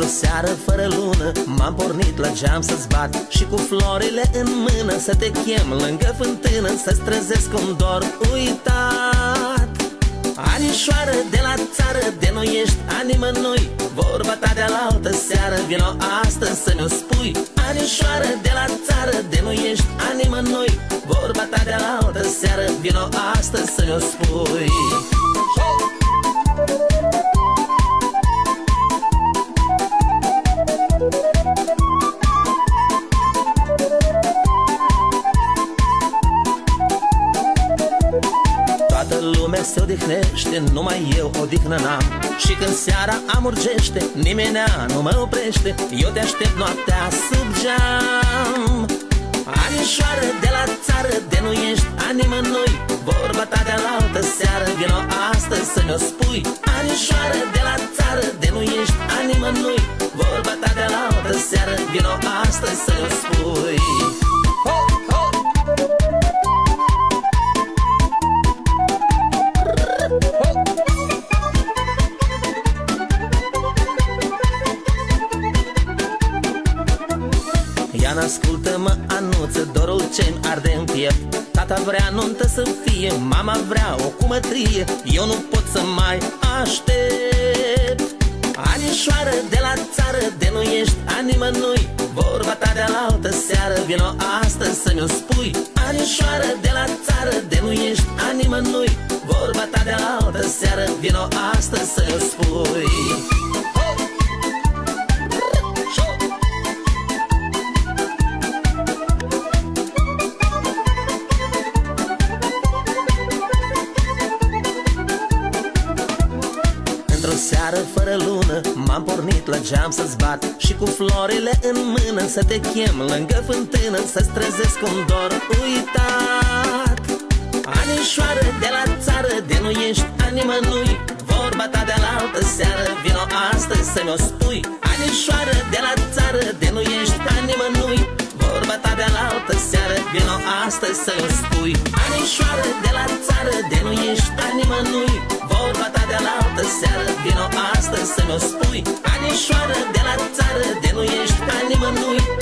Într-o seară fără lună M-am pornit la geam să-ți bat Și cu florile în mână Să te chem lângă fântână Să-ți trezesc un dor uitat. Anișoară de la țară De noi ești animă noi. Vorba ta de la altă seară Vino astăzi să ne-o spui. Anișoară de la țară De noi ești animă noi. Vorba ta de la altă seară Vino astăzi să ne-o spui lumea se odihnește, numai eu odihnă n-am. Și când seara amurgește, nimenea nu mă oprește. Eu te aștept noaptea sub geam. Anișoară de la țară, de nu ești animă noi. Vorba ta de la altă seară, vino astăzi să ne-o spui. Anișoară de la țară, de nu ești animă noi. Vorba ta de la altă seară, vino astăzi să ne-o spui ascultă-mă, anuță, dorul ce-mi arde în piept. Tata vrea nuntă să fie, mama vrea o cumătrie. Eu nu pot să mai aștept. Anișoară de la țară, de nu ești animă noi Vorba ta de la altă seară, vino astăzi să mi-o spui. Anișoară de la țară, de nu ești animă noi Vorba ta de la altă seară, vino astăzi să mi-o spui seară fără lună M-am pornit la geam să-ți bat Și cu florile în mână Să te chem lângă fântână Să-ți trezesc un dor uitat. Anișoară de la țară De nu ești animănui Vorba ta de la altă seară Vino astăzi să mi-o spui. Anișoară de la țară De nu ești animănui Vorba ta de la altă seară Vino astăzi să mi-o spui. Anișoară astăzi să mi-o spui? Anișoară de la țară De nu ești ca nimănui